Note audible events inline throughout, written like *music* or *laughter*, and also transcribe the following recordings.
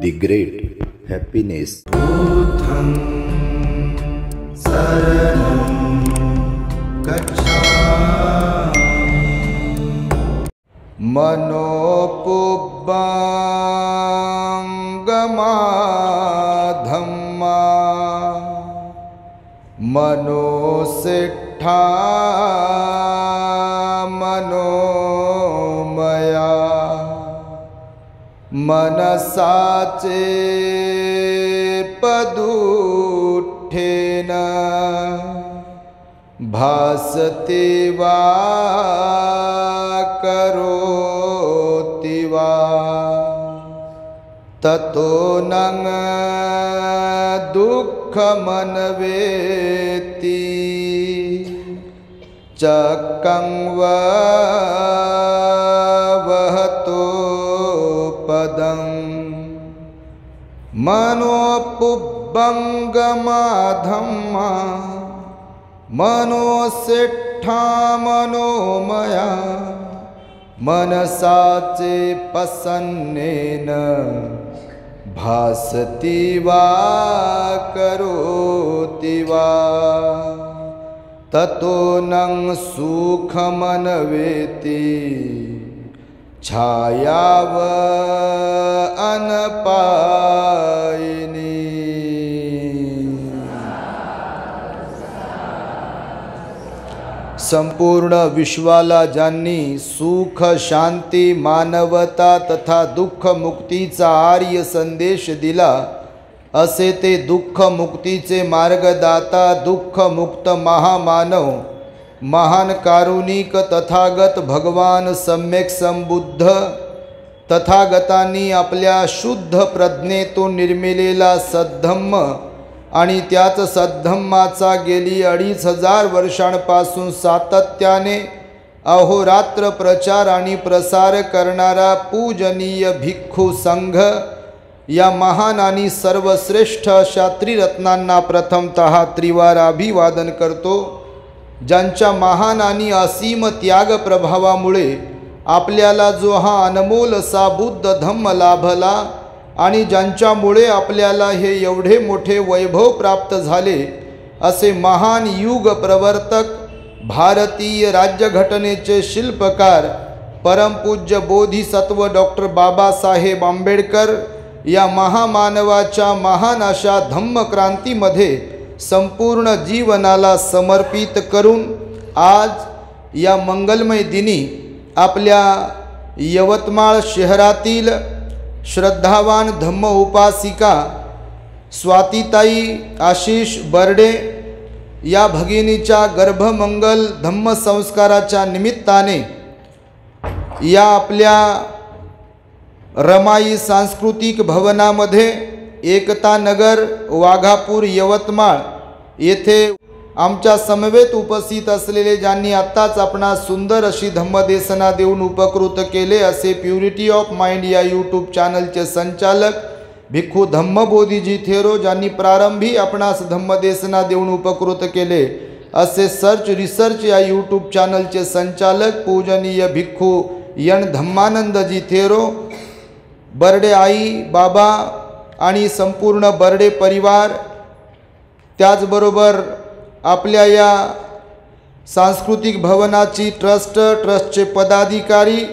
दि ग्रेट् हेप्पिनेस् मनोपुब्बाङ्गमाधम्मा गमा मनो मनो मनसाचे पदुठेन भासते वा करोति वा। ततो नङ दुःखमनवेति चकं वा। पदम् मनोपुब्बङ्गमाधम्मा मनोसिष्ठा मनोमया मनसाचे पसन्नेन भासति वा करोति वा। ततो नं सुखमनवेति छायाव अनपायिनी संपूर्ण विश्वाला ज्यांनी सुख शांती मानवता तथा दुःख मुक्तीचा आर्य संदेश दिला असे ते दुःख मुक्तीचे मार्गदाता दुःख मुक्त महामानव महान कारुणिक तथागत भगवान सम्यक संबुद्ध तथागतांनी आपल्या शुद्ध प्रज्ञेतून निर्मिलेला सद्धम्म आणि त्याच सद्धम्माचा गेली अडीच हजार वर्षांपासून सातत्याने अहोरात्र प्रचार आणि प्रसार करणारा पूजनीय भिक्खू संघ या महान आणि सर्वश्रेष्ठ अशा त्रिरत्नांना प्रथमत त्रिवार अभिवादन करतो. ज्यांच्या महान आणि असीम त्याग प्रभावामुळे आपल्याला जो हा अनमोल असा बुद्ध धम्म लाभला आणि ज्यांच्यामुळे आपल्याला हे एवढे मोठे वैभव प्राप्त झाले असे महान युग प्रवर्तक भारतीय राज्यघटनेचे शिल्पकार परमपूज्य बोधिसत्व डॉक्टर बाबासाहेब आंबेडकर या महामानवाच्या महान अशा धम्मक्रांतीमध्ये संपूर्ण जीवनाला समर्पित करून आज या मंगलमय दिनी आपल्या यवतमाळ शहरातील श्रद्धावान धम्म उपासिका स्वातीताई आशिष बर्डे या भगिनीच्या गर्भमंगल धम्म संस्काराच्या निमित्ताने या आपल्या रमाई सांस्कृतिक भवनामध्ये एकता नगर वाघापूर यवतमाळ येथे आमच्या समवेत उपस्थित असलेले ज्यांनी आत्ताच आपणास सुंदर अशी धम्मदेसना देऊन उपकृत केले असे प्युरिटी ऑफ माइंड या यूट्यूब चॅनलचे संचालक भिक्खू धम्मबोधीजी थेरो ज्यांनी प्रारंभी आपणास धम्मदेसना देऊन उपकृत केले असे सर्च रिसर्च या यूट्यूब चॅनलचे संचालक पूजनीय भिक्खू यण धम्मानंदजी थेरो बर्डे आई बाबा आणि संपूर्ण बर्डे परिवार त्याचबरोबर आपल्या या सांस्कृतिक भवनाची ट्रस्ट ट्रस्टचे पदाधिकारी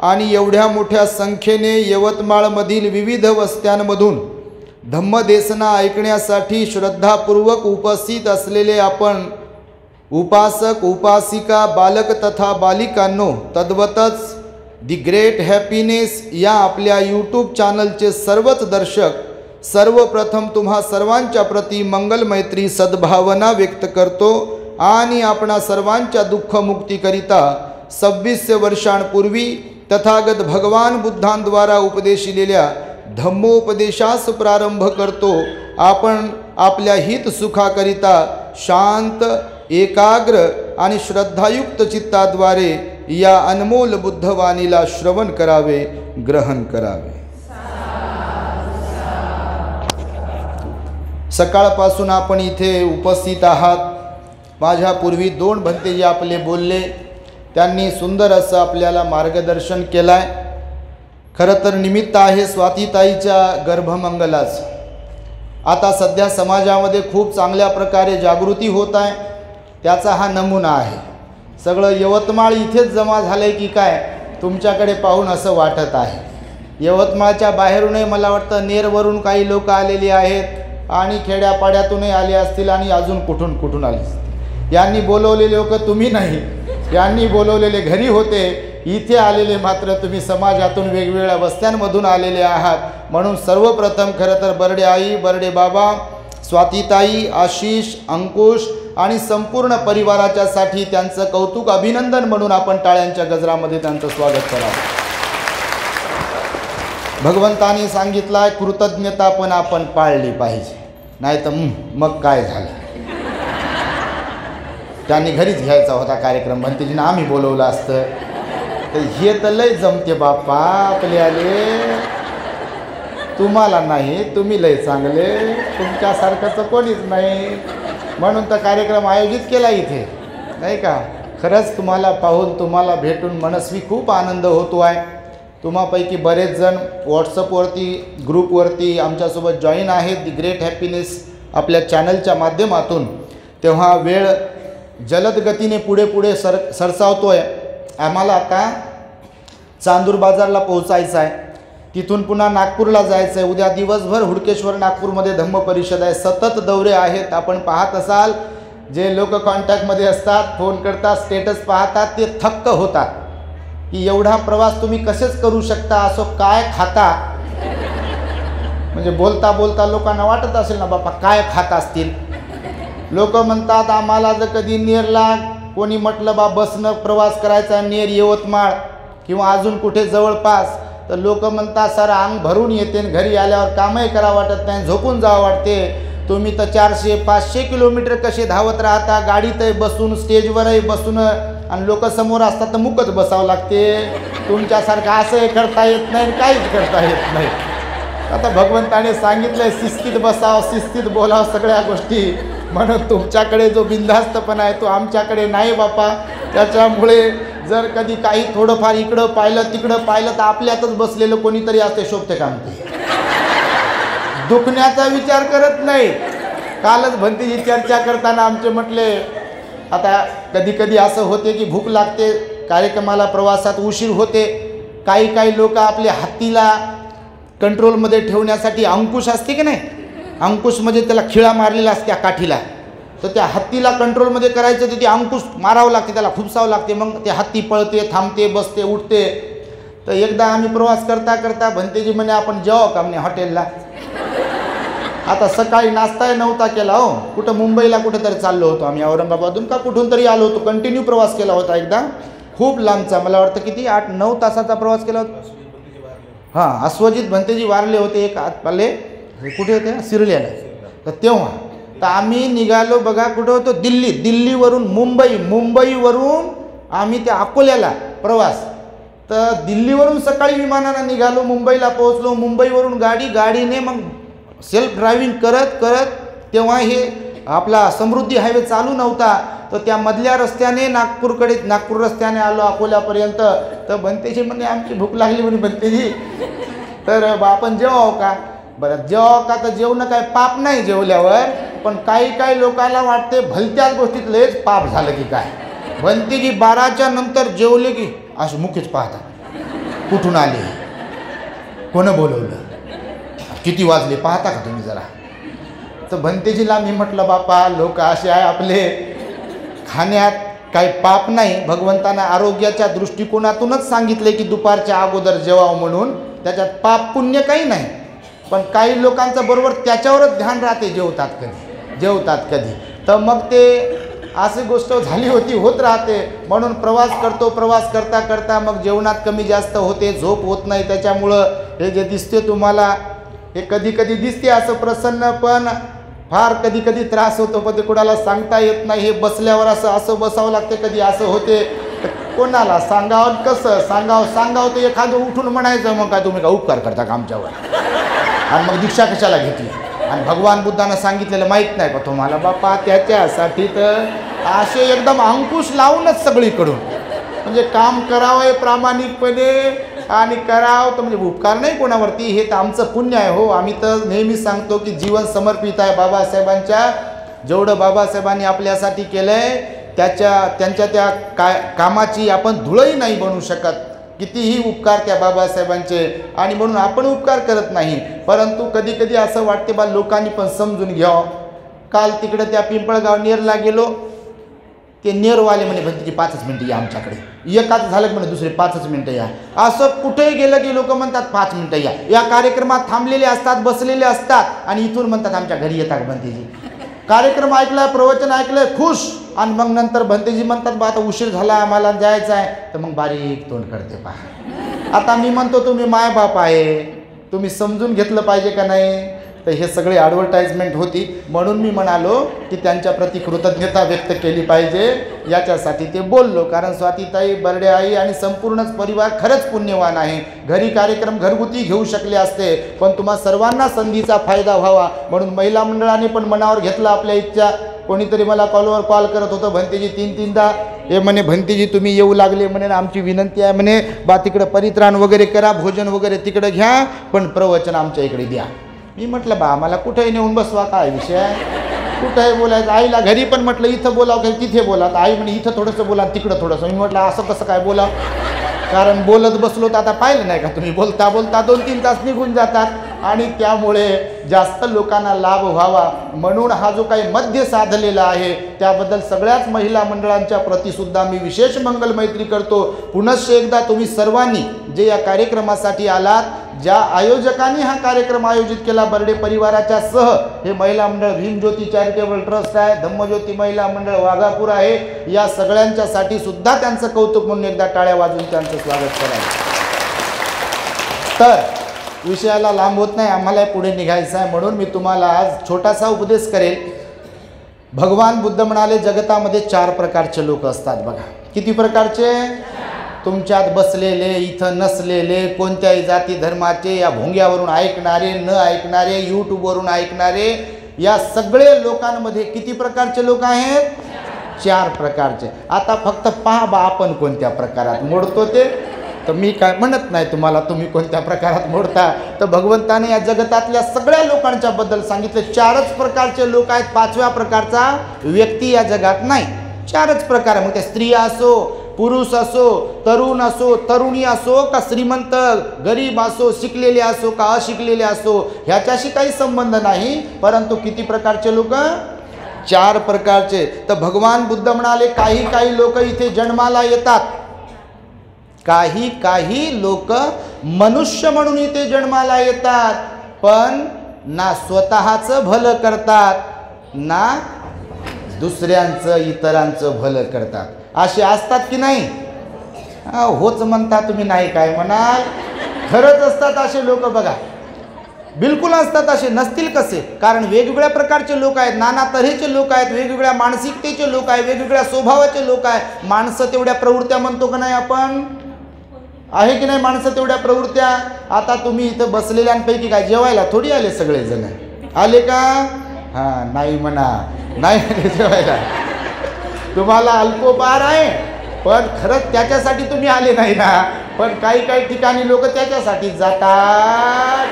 आणि एवढ्या मोठ्या संख्येने यवतमाळमधील विविध वस्त्यांमधून धम्मदेसना ऐकण्यासाठी श्रद्धापूर्वक उपस्थित असलेले आपण उपासक उपासिका बालक तथा बालिकांनो तद्वतच दी ग्रेट हॅपीनेस या आपल्या यूट्यूब चॅनलचे सर्वच दर्शक सर्वप्रथम तुम्हा सर्वांच्या प्रती मंगलमैत्री सद्भावना व्यक्त करतो आणि आपणा सर्वांच्या दुःखमुक्तीकरिता सव्वीसशे वर्षांपूर्वी तथागत भगवान बुद्धांद्वारा उपदेशिलेल्या धम्मोपदेशास प्रारंभ करतो. आपण आपल्या हित सुखाकरिता शांत एकाग्र आणि श्रद्धायुक्त चित्ताद्वारे या अनमोल बुद्धवाणीला श्रवण करावे ग्रहण करावे. सकाळपासून आपण इथे उपस्थित आहात. माझ्यापूर्वी दोन भंतेजी आपले बोलले. त्यांनी सुंदर असं आपल्याला मार्गदर्शन केलं आहे खरं तर निमित्त आहे स्वातीताईच्या गर्भमंगलाच. आता सध्या समाजामध्ये खूप चांगल्या प्रकारे जागृती होत आहे. त्याचा हा नमुना आहे. सगळं यवतमाळ इथेच जमा झालं आहे की काय तुमच्याकडे पाहून असं वाटत आहे. यवतमाळच्या बाहेरूनही मला वाटतं नेरवरून काही लोक आलेली आहेत आणि खेड्यापाड्यातूनही आले असतील आणि अजून कुठून कुठून आले असतील. यांनी बोलवलेले लोक तुम्ही नाही. यांनी बोलवलेले घरी होते. इथे आलेले मात्र तुम्ही समाजातून वेगवेगळ्या वस्त्यांमधून आलेले आहात. म्हणून सर्वप्रथम खरं तर बर्डे आई बर्डे बाबा स्वातीताई आशिष अंकुश आणि संपूर्ण परिवाराच्यासाठी त्यांचं कौतुक अभिनंदन म्हणून आपण टाळ्यांच्या गजरामध्ये त्यांचं स्वागत करावं भगवंतानी सांगितलं कृतज्ञता पण आपण पाळली पाहिजे. नाही तर मग काय झालं? त्यांनी घरीच घ्यायचा होता कार्यक्रम. भंतीजीनं आम्ही बोलवलं असतं. तर हे तर लय जमते बाप्पा आपले आले तुम्हाला नाही तुम्ही लय चांगले. तुमच्यासारखं तर कोणीच नाही. म्हणून तर कार्यक्रम आयोजित केला इथे. नाही का? खरंच तुम्हाला पाहून तुम्हाला भेटून मनस्वी खूप आनंद होतो आहे. तुम्हापैकी बरेच जण व्हॉट्सअपवरती ग्रुपवरती आमच्यासोबत जॉईन आहेत. दी ग्रेट हॅपीनेस आपल्या चॅनलच्या माध्यमातून. तेव्हा वेळ जलद गतीने पुढे पुढे सर सरसावतो आहे आम्हाला आता चांदूर बाजारला पोहोचायचं आहे. तिथून पुन्हा नागपूरला जायचं आहे उद्या दिवसभर हुडकेश्वर नागपूरमध्ये धम्म परिषद आहे. सतत दौरे आहेत. आपण पाहत असाल जे लोक कॉन्टॅक्टमध्ये असतात फोन करतात स्टेटस पाहतात ते थक्क होतात. की एवढा प्रवास तुम्ही कसेच करू शकता? असो काय खाता? म्हणजे बोलता बोलता लोकांना वाटत असेल ना बापा काय खात असतील? लोक म्हणतात आम्हाला जर कधी नेरला कोणी म्हटलं बा बसनं प्रवास करायचा नेर यवतमाळ किंवा अजून कुठे जवळपास तर लोक म्हणतात सर अंग भरून येते आणि घरी आल्यावर कामही करा वाटत नाही झोपून जावं वाटते. तुम्ही तर चारशे पाचशे किलोमीटर कसे धावत राहता? गाडीतही बसून स्टेजवरही बसून आणि लोक समोर असतात तर मुकच बसावं लागते. तुमच्यासारखं असंही करता येत नाही आणि काहीच करता येत नाही. आता भगवंताने सांगितलंय शिस्तीत बसावं शिस्तीत बोलावं सगळ्या गोष्टी. म्हणून तुमच्याकडे जो बिनधास्तपणा आहे तो आमच्याकडे नाही बापा. त्याच्यामुळे जर कधी काही थोडंफार इकडं पाहिलं तिकडं पाहिलं तर आपल्यातच बसलेलं कोणीतरी असते शोभते काम ते दुखण्याचा विचार करत नाही. कालच भंतीची चर्चा करताना आमचे म्हटले आता कधी कधी असं होते की भूक लागते कार्यक्रमाला प्रवासात उशीर होते. काही काही लोक आपल्या हत्तीला कंट्रोलमध्ये ठेवण्यासाठी अंकुश असते की नाही? अंकुश म्हणजे त्याला खिळा मारलेला असते काठीला. तर त्या हत्तीला कंट्रोलमध्ये करायचं तर ती अंकुश मारावं लागते त्याला खुपसावं लागते. मग ते हत्ती पळते थांबते बसते उठते. तर एकदा आम्ही प्रवास करता करता भंतेजी म्हणे आपण जेवा का म्हणे हॉटेलला? आता सकाळी नाश्ताही नव्हता केला हो. कुठं मुंबईला कुठं तरी चाललो होतो आम्ही औरंगाबादून का कुठून तरी आलो होतो. कंटिन्यू प्रवास केला होता एकदा. खूप लांबचा. मला वाटतं किती? आठ नऊ तासाचा प्रवास केला होता. हां अश्वजित भंतेजी वारले होते एक आत पाले हे कुठे होते? सिरल्याला. तर तेव्हा तर आम्ही निघालो बघा कुठं होतो? दिल्ली. दिल्लीवरून मुंबई. मुंबईवरून आम्ही त्या अकोल्याला प्रवास. तर दिल्लीवरून सकाळी विमानानं निघालो मुंबईला पोहोचलो. मुंबईवरून गाडी गाडीने मग सेल्फ ड्रायव्हिंग करत करत तेव्हा हे आपला समृद्धी हायवे चालू नव्हता. तर त्या मधल्या रस्त्याने नागपूरकडे नागपूर रस्त्याने आलो अकोल्यापर्यंत. तर बनतेजी म्हणजे आमची भूक लागली म्हणे बनतेजी. तर बा आपण जेवाव हो का? बरं जेव्हा का तर जेवणं काय पाप नाही जेवल्यावर पण काही काही लोकांना वाटते भलत्याच गोष्टीत लयच पाप झालं की काय. बनतेजी बाराच्या नंतर जेवले की असं मुख्यच पाहता कुठून आले? कोणं बोलवलं? किती वाजले? पाहता का तुम्ही जरा? तर भंतेजीला मी म्हटलं बापा लोक असे आहे आपले. खाण्यात काही पाप नाही. भगवंतानं आरोग्याच्या दृष्टिकोनातूनच सांगितले की दुपारच्या अगोदर जेवावं म्हणून. त्याच्यात पाप पुण्य काही नाही. पण काही लोकांचं बरोबर त्याच्यावरच ध्यान राहते जेवतात कधी जेवतात कधी. तर मग ते अशी गोष्ट झाली होती होत राहते. म्हणून प्रवास करतो प्रवास करता करता मग जेवणात कमी जास्त होते झोप होत नाही. त्याच्यामुळं हे जे दिसते तुम्हाला हे कधी कधी दिसते असं प्रसन्न पण फार कधी कधी त्रास होतो. पण ते कुणाला सांगता येत नाही. हे बसल्यावर असं असं बसावं लागते कधी असं होते. तर कोणाला सांगावं कसं? सांगावं सांगावं तर एखादं उठून म्हणायचं मग काय तुम्ही का उपकार करता का आमच्यावर? आणि मग दीक्षा कशाला घेतली? आणि भगवान बुद्धानं सांगितलेलं माहीत नाही का तुम्हाला? बापा त्याच्यासाठी तर असे एकदम अंकुश लावूनच सगळीकडून. म्हणजे काम करावं प्रामाणिकपणे आणि कराव तर म्हणजे उपकार नाही कोणावरती हे तर आमचं पुण्य आहे हो. आम्ही तर नेहमी सांगतो की जीवन समर्पित आहे बाबासाहेबांच्या. जेवढं बाबासाहेबांनी आपल्यासाठी केलं आहे त्याच्या त्यांच्या त्या काय कामाची आपण धुळही नाही बनू शकत. कितीही उपकार त्या बाबासाहेबांचे आणि म्हणून आपण उपकार करत नाही. परंतु कधी कधी असं वाटते बा लोकांनी पण समजून घ्यावं. काल तिकडे त्या पिंपळगाव नेरला गेलो. ते नेरवाले म्हणे भंतीची पाचच मिनटं या आमच्याकडे. एकाच झालं म्हणे दुसरे पाचच मिनटं या. असं कुठेही गेलं की लोक म्हणतात पाच मिनटं या. या कार्यक्रमात थांबलेले असतात बसलेले असतात आणि इथून म्हणतात आमच्या घरी येतात भंतेजी कार्यक्रम ऐकलाय प्रवचन ऐकलंय खुश. आणि मग नंतर भंतेजी म्हणतात बा आता उशीर झाला आम्हाला जायचं आहे. तर मग बारीक तोंड करते पहा. आता मी म्हणतो तुम्ही मायबाप आहे. तुम्ही समजून घेतलं पाहिजे का नाही? तर हे सगळे ॲडव्हर्टाईजमेंट होती. म्हणून मी म्हणालो की त्यांच्याप्रती कृतज्ञता व्यक्त केली पाहिजे. याच्यासाठी ते बोललो. कारण स्वातीताई बर्डे आई आणि संपूर्णच परिवार खरंच पुण्यवान आहे. घरी कार्यक्रम घरगुती घेऊ शकले असते. पण तुम्हा सर्वांना संधीचा फायदा व्हावा. म्हणून महिला मंडळाने पण मनावर घेतलं आपल्या इच्छा. कोणीतरी मला कॉलवर कॉल करत होतं भंतेजी तीन तीनदा. हे म्हणे भंतेजी तुम्ही येऊ लागले म्हणे आमची विनंती आहे म्हणे बा तिकडं परित्राण वगैरे करा भोजन वगैरे तिकडं घ्या पण प्रवचन आमच्या इकडे द्या. मी म्हटलं बा आम्हाला कुठेही नेऊन बसवा काय विषय कुठंही बोलायचं. आईला घरी पण म्हटलं इथं बोलावं काही तिथे बोला तर आई म्हणे इथं थोडंसं बोला तिकडं थोडंसं. मी म्हटलं असं कसं काय बोला कारण बोलत बसलो तर आता पाहिलं नाही का तुम्ही. बोलता बोलता दोन तीन तास निघून जातात. आणि त्यामुळे जास्त लोकांना लाभ व्हावा म्हणून हा जो काही मध्य साधलेला आहे त्याबद्दल सगळ्याच महिला मंडळांच्या प्रतीसुद्धा मी विशेष मंगल मैत्री करतो. पुनश्च एकदा तुम्ही सर्वांनी जे या कार्यक्रमासाठी आलात ज्या आयोजकांनी हा कार्यक्रम आयोजित केला बर्डे परिवाराच्या सह हे महिला मंडळ भीमज्योती चॅरिटेबल ट्रस्ट आहे धम्मज्योती महिला मंडळ वाघापूर आहे या सगळ्यांच्यासाठी सुद्धा त्यांचं कौतुक म्हणून एकदा टाळ्या वाजवून त्यांचं स्वागत करायचं तर विषयाला लांब होत नाही आम्हाला पुढे निघायचं आहे म्हणून मी तुम्हाला आज छोटासा उपदेश करेल. भगवान बुद्ध म्हणाले जगतामध्ये चार प्रकारचे लोक असतात बघा. किती प्रकारचे? तुमच्यात बसलेले इथं नसलेले कोणत्याही जाती धर्माचे या भोंग्यावरून ऐकणारे न ऐकणारे यूट्यूबवरून ऐकणारे या सगळे लोकांमध्ये किती प्रकारचे लोक आहेत? चार प्रकारचे. आता फक्त पहा बा आपण कोणत्या प्रकारात मोडतो ते. तर मी काय म्हणत नाही तुम्हाला तुम्ही कोणत्या प्रकारात मोडता. तर भगवंताने या जगतातल्या सगळ्या लोकांच्या बद्दल सांगितलं. चारच प्रकारचे लोक आहेत. पाचव्या प्रकारचा व्यक्ती या जगात नाही. चारच प्रकार आहे. मग त्या स्त्रिया असो पुरुष असो तरुण असो तरुणी असो का श्रीमंत गरीब असो शिकलेले असो का अशिकलेले असो ह्याच्याशी काही संबंध नाही परंतु किती प्रकारचे लोक? चार प्रकारचे. तर भगवान बुद्ध म्हणाले काही काही लोक इथे जन्माला येतात. काही काही लोक मनुष्य म्हणून इथे जन्माला येतात पण ना स्वतःचं भलं करतात ना दुसऱ्यांचं इतरांचं भलं करतात. असे असतात की नाही? होच म्हणता तुम्ही नाही काय म्हणाल? खरंच असतात असे लोक बघा. बिलकुल असतात असे नसतील कसे? कारण वेगवेगळ्या प्रकारचे लोक आहेत नाना तऱ्हेचे लोक आहेत वेगवेगळ्या मानसिकतेचे लोक आहेत वेगवेगळ्या स्वभावाचे लोक आहेत. माणसं तेवढ्या प्रवृत्त्या म्हणतो का नाही आपण? आहे की नाही माणसं तेवढ्या प्रवृत्त्या? आता तुम्ही इथं बसलेल्यांपैकी काय जेवायला थोडी आले सगळेजण? आले का? हां नाही म्हणा. नाही आले जेवायला. तुम्हाला अल्पोपार आहे पण खरंच त्याच्यासाठी तुम्ही आले नाही ना. पण काही काही ठिकाणी लोक त्याच्यासाठी जातात.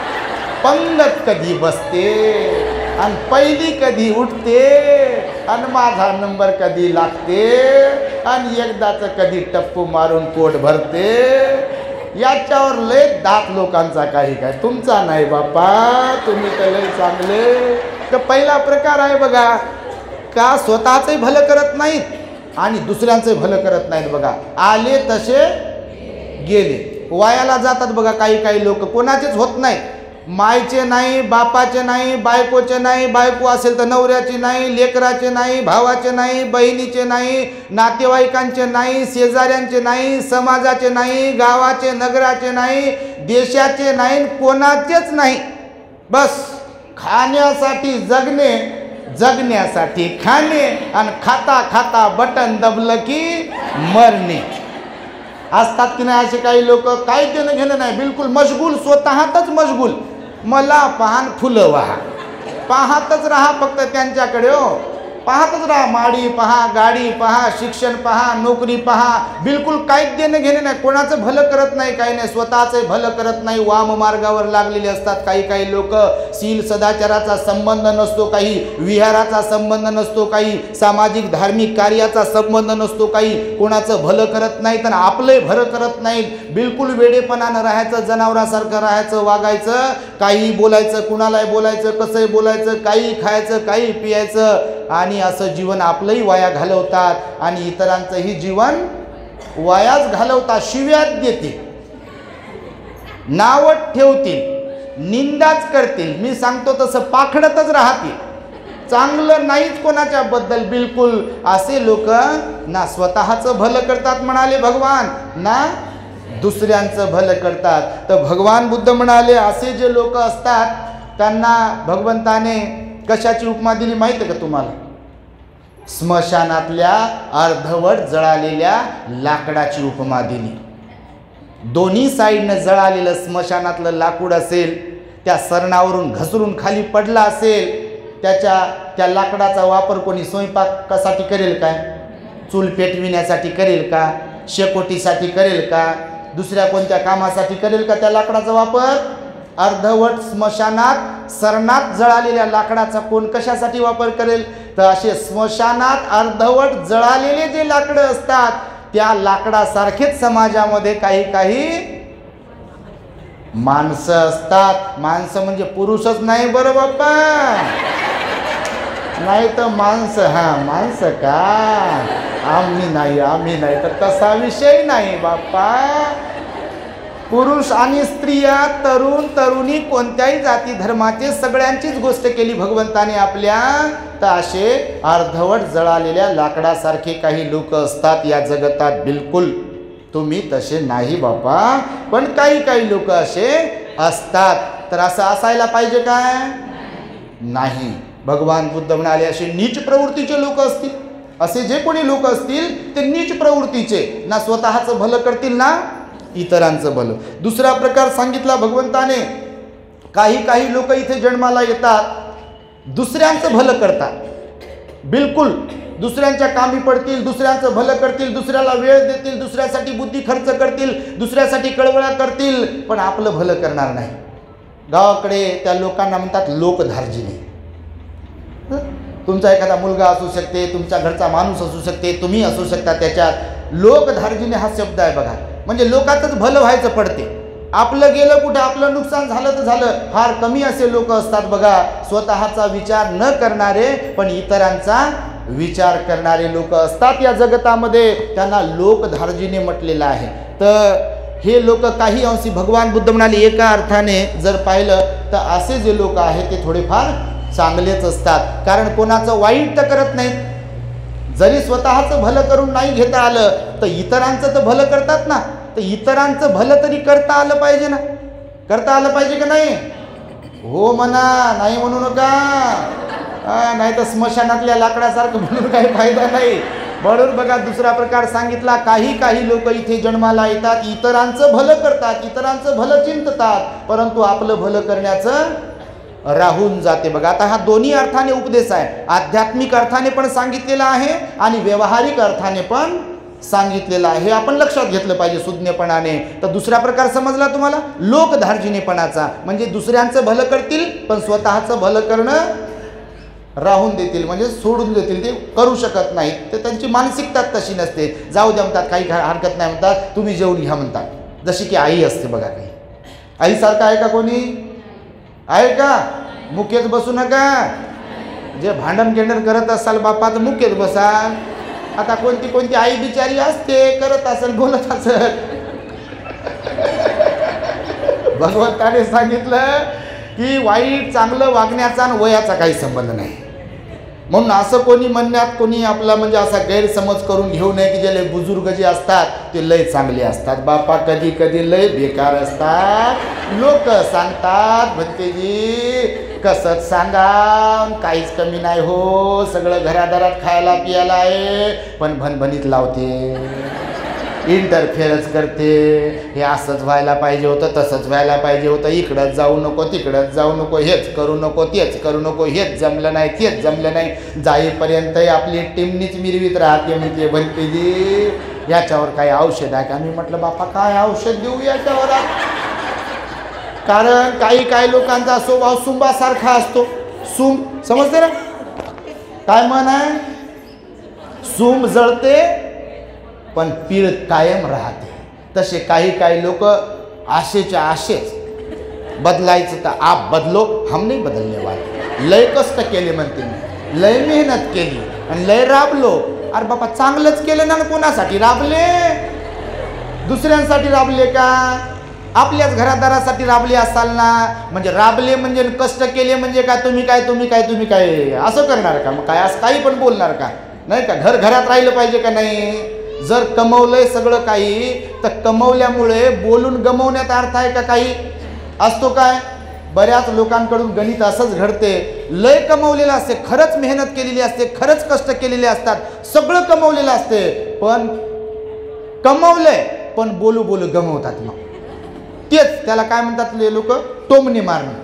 पंगत कधी बसते आणि पहिली कधी उठते आणि माझा नंबर कधी लागते आणि एकदाच कधी टप्पू मारून पोट भरते. याच्यावर लय दात लोकांचा काही काय. तुमचा नाही बापा तुम्ही तर लय चांगले. तर पहिला प्रकार आहे बघा का स्वतःचंही भलं करत नाहीत आणि दुसऱ्यांचंही भलं करत नाहीत बघा. आले तसे गेले. वायाला जातात बघा काही काही लोक. कोणाचेच होत नाही. मायचे नाही बापाचे नाही बायकोचे नाही बायको असेल तर नवऱ्याचे नाही लेकराचे नाही भावाचे नाही बहिणीचे नाही नातेवाईकांचे नाही शेजाऱ्यांचे नाही समाजाचे नाही गावाचे नगराचे नाही देशाचे नाही कोणाचेच नाही. बस. खाण्यासाठी जगणे जगण्यासाठी खाणे आणि खाता खाता बटन दबलं की मरणे. असतात की नाही असे काही लोक? काही देणं घेणं नाही. बिलकुल मशगूल स्वतःतच मशगूल. मला पाहन फुलं वाहा. पाहतच राहा फक्त त्यांच्याकडे हो. पाहतच राहा. माडी पहा गाडी पहा शिक्षण पहा नोकरी पहा. बिलकुल काहीच देणं घेणे नाही. कोणाचं भलं करत नाही काही नाही. स्वतःचं भलं करत नाही. वाम मार्गावर लागलेले असतात काही काही लोक. सील सदाचाराचा संबंध नसतो काही. विहाराचा संबंध नसतो काही. सामाजिक धार्मिक कार्याचा संबंध नसतो काही. कोणाचं भलं करत नाही तर आपलंही भरं करत नाहीत बिलकुल वेडेपणानं राहायचं जनावरासारखं राहायचं वागायचं. काही बोलायचं कुणालाही बोलायचं कसंही बोलायचं काही खायचं काही पियायचं. आणि असं जीवन आपलंही वाया घालवतात आणि इतरांचंही जीवन वायाच घालवतात शिव्यात देतील. नावत ठेवतील निंदाच करतील. मी सांगतो तसं पाखडतच राहतील. चांगलं नाहीच कोणाच्या बद्दल. बिलकुल असे लोक ना स्वतःचं भलं करतात म्हणाले भगवान ना दुसऱ्यांचं भलं करतात. तर भगवान बुद्ध म्हणाले असे जे लोक असतात त्यांना भगवंताने कशाची उपमा दिली माहीत आहे का तुम्हाला? स्मशानातल्या अर्धवट जळालेल्या लाकडाची उपमा दिली. दोन्ही साईडनं जळालेलं स्मशानातलं लाकूड असेल त्या सरणावरून घसरून खाली पडला असेल त्याच्या त्या लाकडाचा वापर कोणी स्वयंपाकासाठी करेल काय चूल पेटविण्यासाठी करेल का? शेकोटीसाठी करेल का? दुसऱ्या कोणत्या कामासाठी करेल का त्या लाकडाचा वापर? अर्धवट स्मशानात सरणात जळालेल्या लाकडाचा कोण कशासाठी वापर करेल? तर असे स्मशानात अर्धवट जळालेले जे लाकडं असतात त्या लाकडासारखेच समाजामध्ये काही काही माणसं असतात. माणसं म्हणजे पुरुषच नाही बरं बाप्पा नाही तर माणसं हा माणसं का? आम्ही नाही आम्ही नाही तर तसा विषय नाही बाप्पा. पुरुष आणि स्त्रिया तरुण तरुणी कोणत्याही जाती धर्माचे सगळ्यांचीच गोष्ट केली भगवंताने आपल्या. तर असे अर्धवट जळालेल्या लाकडासारखे काही लोक असतात या जगतात. बिलकुल तुम्ही तसे नाही बापा. पण काही काही लोक असे असतात. तर असं असायला पाहिजे काय? नाही. भगवान बुद्ध म्हणाले असे नीच प्रवृत्तीचे लोक असतील. असे जे कोणी लोक असतील ते नीच प्रवृत्तीचे. ना स्वतःचं भलं करतील ना? इतरांचं भलं दुसरा प्रकार सांगितला भगवंताने काही काही लोक इथे जन्माला येतात दुसऱ्यांचं भलं करतात. बिलकुल दुसऱ्यांच्या कामी पडतील दुसऱ्यांचं भलं करतील दुसऱ्याला वेळ देतील दुसऱ्यासाठी बुद्धी खर्च करतील दुसऱ्यासाठी कळवळा करतील पण आपलं भलं करणार नाही. गावाकडे त्या लोकांना म्हणतात लोकधार्जिनी तुमचा एखादा मुलगा असू शकते तुमच्या घरचा माणूस असू शकते तुम्ही असू शकता त्याच्यात. लोकधार्जिनी हा शब्द आहे बघा. म्हणजे लोकातच भलं व्हायचं पडते. आपलं गेलं कुठं आपलं नुकसान झालं तर झालं. फार कमी असे लोक असतात बघा. स्वतःचा विचार न करणारे पण इतरांचा विचार करणारे लोक असतात या जगतामध्ये. त्यांना लोकधार्जीने म्हटलेलं आहे. तर हे लोक काही अंशी भगवान बुद्ध म्हणाले एका अर्थाने जर पाहिलं तर असे जे लोक आहेत ते थोडेफार चांगलेच असतात. कारण कोणाचं वाईट तर करत नाहीत. जरी स्वतःचं भलं करून नाही घेता आलं तर इतरांचं तर भलं करतात ना. तर इतरांचं भलं तरी करता आलं पाहिजे ना. करता आलं पाहिजे का नाही? हो म्हणा नाही म्हणू नका. नाही तर स्मशानातल्या लाकडासारखं म्हणून काही फायदा नाही. म्हणून बघा दुसरा प्रकार सांगितला काही काही लोक इथे जन्माला येतात इतरांचं भलं करतात इतरांचं भलं चिंततात परंतु आपलं भलं करण्याचं राहून जाते. बघा आता हा दोन्ही अर्थाने उपदेश आहे. आध्यात्मिक अर्थाने पण सांगितलेला आहे आणि व्यवहारिक अर्थाने पण सांगितलेलं आहे. हे आपण लक्षात घेतलं पाहिजे सुज्ञपणाने. तर दुसरा प्रकार समजला तुम्हाला? लोकधार्जिनेपणाचा म्हणजे दुसऱ्यांचं भलं करतील पण स्वतःचं भलं करणं राहून देतील. म्हणजे सोडून देतील. ते करू शकत नाहीत. तर त्यांची मानसिकता तशी नसते. जाऊ द्या म्हणतात काही हरकत नाही म्हणतात. तुम्ही जेवून घ्या म्हणतात. जशी की आई असते बघा काही. आईसारखं आहे का कोणी? आहे का? मुकेत बसू नका. जे भांडण गेंडण करत असाल बापा तर मुकेत बसा. आता कोणती कोणती आई बिचारी असते करत असेल बोलत असेल. *laughs* भगवंताने सांगितलं की वाईट चांगलं वागण्याचा आणि वयाचा काही संबंध नाही. म्हणून असं कोणी म्हणण्यात कोणी आपला म्हणजे असा गैरसमज करून घेऊ नये की जे लय बुजुर्ग जे असतात ते लय चांगले असतात. बापा कधी कधी लय बेकार असतात. लोक सांगतात भंतेजी कसंच सांगा काहीच कमी नाही हो सगळं घरादारात खायला पियाला आहे पण भनभनीत लावते. इंटरफेअरन्स करते. हे असंच व्हायला पाहिजे होतं तसंच व्हायला पाहिजे होतं. इकडंच जाऊ नको तिकडंच जाऊ नको हेच करू नको तेच करू नको हेच जमलं नाही तेच जमलं नाही. जाईपर्यंतही आपली टीमनीच मिरवीत राहते म्हणजे मी ते भरपेली याच्यावर काही औषध आहे का? मी म्हटलं बापा काय औषध देऊ याच्यावर? कारण काही काही लोकांचा स्वभाव सुंबासारखा असतो. सुंब समजते ना? काय म्हण आहे? सुंब जळते पण पीळ कायम राहते. तसे काही काही लोक आशेच्या आशेच बदलायचं तर आप बदलो हम नाही बदलले वाले. लय कष्ट केले म्हणते मी. लय मेहनत केली आणि लय राबलो. अरे बाबा चांगलंच केलं ना कोणासाठी राबले? दुसऱ्यांसाठी राबले का? आपल्याच घरादारासाठी राबले असाल ना? म्हणजे राबले म्हणजे कष्ट केले म्हणजे काय? तुम्ही काय तुम्ही काय तुम्ही काय? असं करणार का? मग काय? असं काही पण बोलणार का? नाही का? घर घरात राहिलं पाहिजे का नाही? जर कमवलंय सगळं काही तर कमवल्यामुळे बोलून गमवण्यात अर्थ आहे का काही? असतो काय? बऱ्याच लोकांकडून गणित असंच घडते. लय कमवलेलं असते खरंच मेहनत केलेली असते खरंच कष्ट केलेले असतात सगळं कमवलेलं असते. पण कमवलंय पण बोलू बोलू गमवतात मग. तेच त्याला काय म्हणतात लोक? टोमणे मारणे.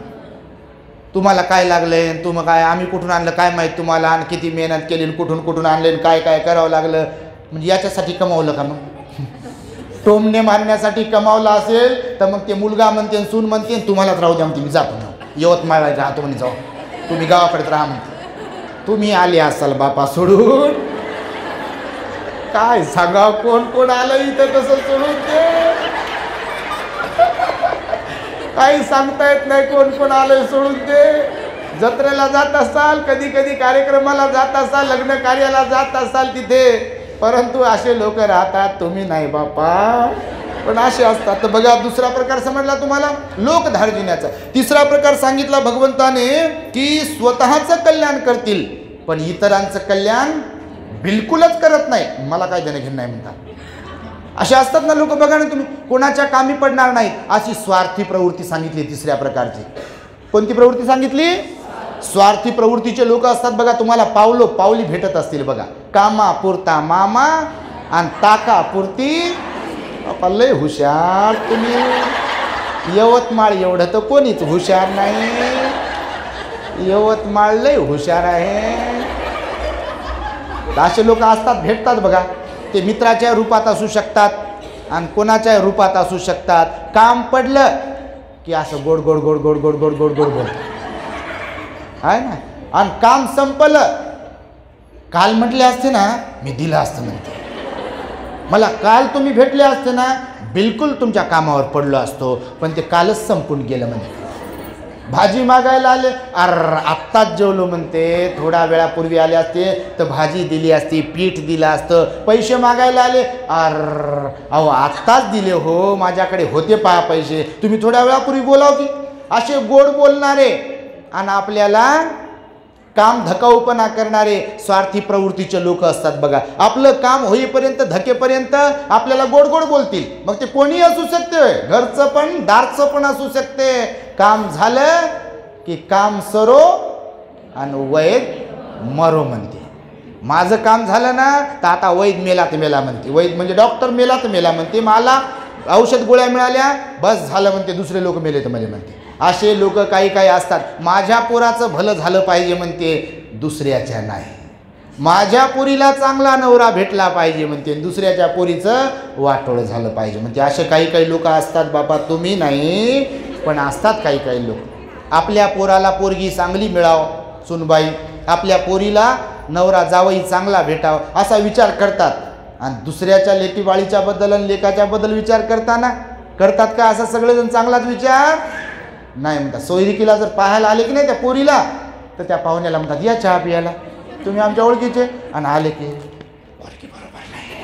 तुम्हाला काय लागलंय तुम्ही काय आम्ही कुठून आणलं काय माहीत तुम्हाला आणि किती मेहनत केली कुठून कुठून आणले काय काय करावं लागलं? म्हणजे याच्यासाठी कमावलं का मग? टोमणे मारण्यासाठी कमावलं असेल तर मग ते मुलगा म्हणते सून म्हणते तुम्हालाच राहू द्या म्हणते मी जातो ना यवतमाळला राहतो म्हणे जाऊ. तुम्ही गावाकडेच राहा म्हणते. तुम्ही आले असाल बापा सोडून. काय सांगा कोण कोण आलं इथं तसं सोडून ते? काही सांगता येत नाही कोण कोण आलंय सोडून ते. जत्रेला जात असाल कधी कधी कार्यक्रमाला जात असाल लग्न कार्याला जात असाल तिथे. परंतु असे लोक राहतात तुम्ही नाही बापा. पण असे असतात. तर बघा दुसरा प्रकार समजला तुम्हाला? लोक देण्याचा तिसरा प्रकार सांगितला भगवंताने की स्वतःचं कल्याण करतील पण इतरांचं कल्याण बिलकुलच करत नाही. मला काय देणं घेणं नाही म्हणतात. असे असतात ना लोक बघा ना तुम्ही. कोणाच्या कामी पडणार नाहीत. अशी स्वार्थी प्रवृत्ती सांगितली तिसऱ्या प्रकारची. कोणती प्रवृत्ती सांगितली? स्वार्थी प्रवृत्तीचे लोक असतात बघा तुम्हाला पावलो पावली भेटत असतील बघा. कामा पुरता मामा आणि ताका पुरती लय हुशार तुम्ही. यवतमाळ एवढं तर कोणीच हुशार नाही. यवतमाळ लय हुशार आहे. असे लोक असतात भेटतात बघा. ते मित्राच्या रूपात असू शकतात आणि कोणाच्या रूपात असू शकतात. काम पडलं की असं गोड गोड गोड गोड गोड गोड गोड गोड बोलतात आहे ना? आणि काम संपलं. काल म्हटले असते ना मी दिलं असतं म्हणते मला काल तुम्ही भेटले असते ना बिलकुल तुमच्या कामावर पडलो असतो पण ते कालच संपून गेलं म्हणते भाजी मागायला आले अर आत्ताच जेवलो म्हणते. थोड्या वेळापूर्वी आले असते तर भाजी दिली असती पीठ दिलं असतं पैसे मागायला आले. अर अहो आत्ताच दिले हो माझ्याकडे होते पहा पैसे. तुम्ही थोड्या वेळापूर्वी बोलाव की. असे गोड बोलणारे. आणि आपल्याला काम धकाऊपणा करणारे स्वार्थी प्रवृत्तीचे लोक असतात बघा. आपलं काम होईपर्यंत धकेपर्यंत आपल्याला गोड गोड बोलतील. मग ते कोणी असू शकते. घरचं पण दारचं पण असू शकते. काम झालं की काम सरो आणि वैद मरो म्हणते. माझं काम झालं ना तर आता वैद मेला तर मेला म्हणते. वैद म्हणजे डॉक्टर मेला तर मेला म्हणते. मला औषध गोळ्या मिळाल्या बस झालं म्हणते. दुसरे लोक मेले तर मला म्हणते. असे लोक काही काही असतात. माझ्या पोराचं भलं झालं पाहिजे म्हणते दुसऱ्याच्या नाही. माझ्या पोरीला चांगला नवरा भेटला पाहिजे म्हणते दुसऱ्याच्या पोरीचं वाटोळं झालं पाहिजे म्हणते. असे काही काही लोक असतात बाबा तुम्ही नाही पण असतात काही काही लोक. आपल्या पोराला पोरगी चांगली मिळाव सुनबाई. आपल्या पोरीला नवरा जावई चांगला भेटाव असा विचार करतात. आणि दुसऱ्याच्या लेकीबाळीच्या बद्दल आणि लेखाच्याबद्दल विचार करताना करतात का असा सगळेजण? चांगलाच विचार नाही म्हणतात सोयरिकीला जर पाहायला आले की नाही त्या पोरीला तर त्या पाहुण्याला म्हणतात या चहा पियाला. तुम्ही आमच्या ओळखीचे? आणि आले की ओळखी बरोबर नाही.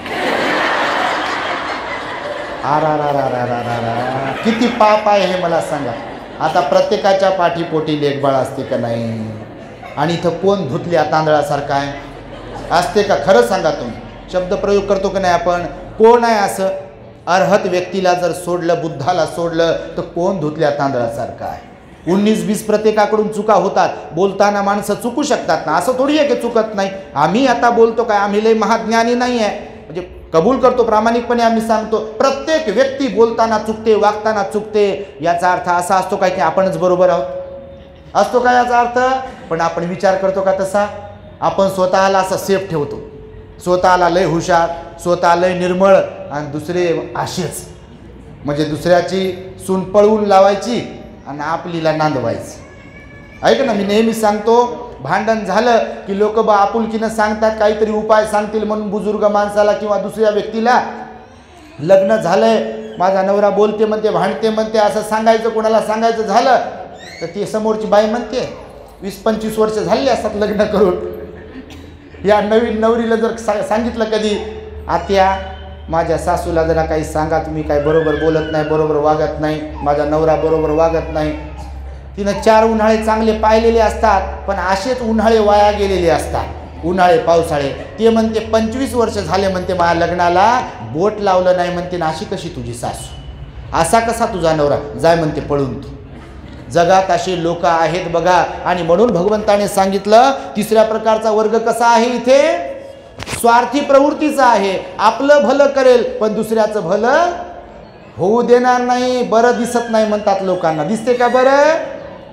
किती पाप आहे हे मला सांगा. आता प्रत्येकाच्या पाठीपोटी लेखबाळ असते का नाही? आणि इथं कोण धुतल्या तांदळासारखा आहे? असते का? खरं सांगा तुम्ही. शब्द प्रयोग करतो का नाही आपण? कोण आहे असं? अर्हत व्यक्तीला जर सोडलं बुद्धाला सोडलं तर कोण धुतल्या तांदळासारखं आहे? उन्नीस वीस प्रत्येकाकडून चुका होतात. बोलताना माणसं चुकू शकतात ना? असं थोडी आहे की चुकत नाही. आम्ही आता बोलतो काय? आम्ही लय महाज्ञानी नाही आहे. म्हणजे कबूल करतो प्रामाणिकपणे आम्ही सांगतो. प्रत्येक व्यक्ती बोलताना चुकते वागताना चुकते. याचा अर्थ असा असतो काय की आपणच बरोबर आहोत? असतो का याचा अर्थ? पण आपण विचार करतो का तसा? आपण स्वतःला असं सेफ ठेवतो. स्वतःला लय हुशार स्वतः लय निर्मळ आणि दुसरे आशीच म्हणजे दुसऱ्याची सून पळवून लावायची आणि आपलीला नांदवायची. ऐक ना मी नेहमी सांगतो भांडण झालं की लोक बा आपुलकीनं सांगतात काहीतरी उपाय सांगतील म्हणून बुजुर्ग माणसाला किंवा दुसऱ्या व्यक्तीला. लग्न झालंय माझा नवरा बोलते म्हणते भांडते म्हणते असं सांगायचं कोणाला सांगायचं झालं तर ती समोरची बाई म्हणते वीस पंचवीस वर्ष झाली असतात लग्न करून. या नवीन नवरीला जर सा सांगितलं कधी आत्या माझ्या सासूला जरा काही सांगा तुम्ही काय बरोबर बोलत नाही बरोबर वागत नाही माझा नवरा बरोबर वागत नाही. तिनं चार उन्हाळे चांगले पाहिलेले असतात पण असेच उन्हाळे वाया गेलेले असतात. उन्हाळे पावसाळे. ते म्हणते पंचवीस वर्ष झाले म्हणते माझ्या लग्नाला बोट लावलं नाही म्हणते ना अशी कशी तुझी सासू. असा कसा तुझा नवरा? जाय म्हणते पळून तू. जगात असे लोक आहेत बघा. आणि म्हणून भगवंताने सांगितलं तिसऱ्या प्रकारचा वर्ग कसा आहे इथे? स्वार्थी प्रवृत्तीचा आहे. आपलं भलं करेल पण दुसऱ्याचं भलं होऊ देणार नाही. बरं दिसत नाही म्हणतात लोकांना. दिसते का बरं?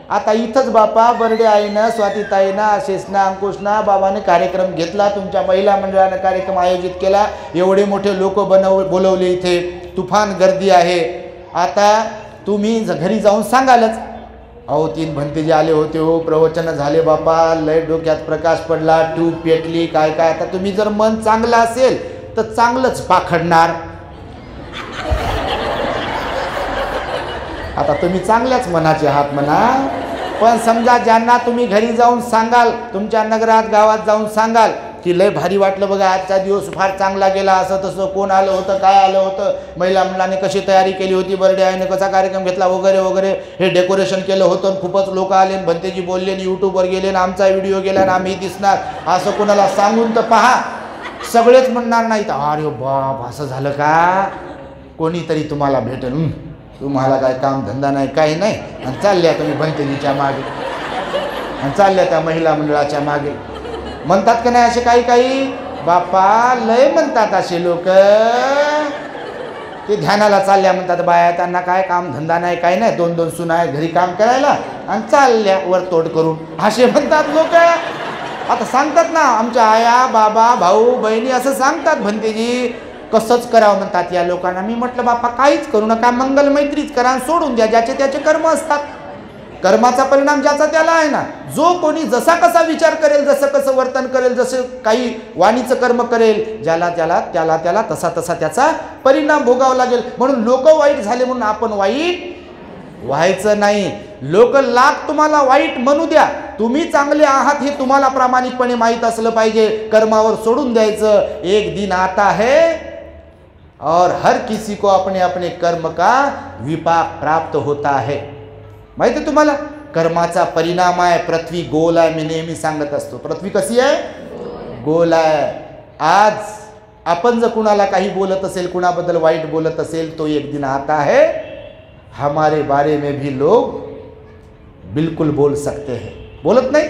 आता इथंच बापा बर्डे आईनं स्वातीताईनं आशेषनं अंकुशना बाबाने कार्यक्रम घेतला. तुमच्या महिला मंडळानं कार्यक्रम आयोजित केला. एवढे मोठे लोक बनव बोलवले इथे. तुफान गर्दी आहे. आता तुम्ही ज- घरी जाऊन सांगालच. अहो तीन भंतेजे आले होते हो प्रवचन झाले बापा. लय डोक्यात प्रकाश पडला ट्यूब पेटली काय काय. आता तुम्ही जर मन चांगलं असेल तर चांगलंच पाखडणार. आता तुम्ही चांगल्याच मनाचे आहात म्हणा. पण समजा ज्यांना तुम्ही घरी जाऊन सांगाल तुमच्या नगरात गावात जाऊन सांगाल की लय भारी वाटलं बघा आजचा दिवस फार चांगला गेला असं तसं कोण आलं होतं काय आलं होतं? महिला मंडळाने कशी तयारी केली होती बर्डे आईने कसा कार्यक्रम घेतला वगैरे वगैरे हे डेकोरेशन केलं होतं आणि खूपच लोक आले आणि भंतेजी बोलले आणि यूट्यूबवर गेले आमचा व्हिडिओ गेला आणि आम्ही दिसणार. असं कोणाला सांगून तर पहा. सगळेच म्हणणार नाहीत अरे बाप असं झालं का? कोणीतरी तुम्हाला भेटेल. तुम्हाला काय काम धंदा नाही काही नाही. आणि चालल्या तुम्ही भंतेजीच्या मागे. आणि चालल्या त्या महिला मंडळाच्या मागे. म्हणतात का नाही असे काही काही? बापा लय म्हणतात असे लोक. ते ध्यानाला चालल्या म्हणतात बाया त्यांना काय काम धंदा नाही काय नाही. दोन दोन सुना आहे घरी काम करायला आणि चालल्या वर तोड करून. असे म्हणतात लोक. आता सांगतात ना आमच्या आया बाबा भाऊ बहिणी असं सांगतात भंतेजी. कसंच करावं म्हणतात या लोकांना. मी म्हटलं बापा काहीच करू नका. मंगल मैत्रीच करा आणि सोडून द्या. ज्याचे त्याचे कर्म असतात कर्माचा परिणाम ज्याचा त्याला आहे ना जो कोणी जसा कसा विचार करेल जसं कसं वर्तन करेल जसं काही वाणीचं कर्म करेल ज्याला त्याला त्याला त्याला तसा तसा त्याचा परिणाम भोगावा लागेल. म्हणून लोक वाईट झाले म्हणून आपण वाईट व्हायचं नाही. लोक लाख तुम्हाला वाईट म्हणू द्या. तुम्ही चांगले आहात हे तुम्हाला प्रामाणिकपणे माहीत असलं पाहिजे. कर्मावर सोडून द्यायचं. एक दिन आता है और हर किसी को अपने अपने कर्म का विपाक प्राप्त होता है. माहिती आहे तुम्हाला? कर्माचा परिणाम आहे पृथ्वी गोल आहे मी नेहमी सांगत असतो. पृथ्वी कशी आहे? गोल आहे. आज आपण जर कुणाला काही बोलत असेल कुणाबद्दल वाईट बोलत असेल तो एक दिन आता है हमारे बारे में भी लोग बिलकुल बोल सकते हैं. बोलत नाही?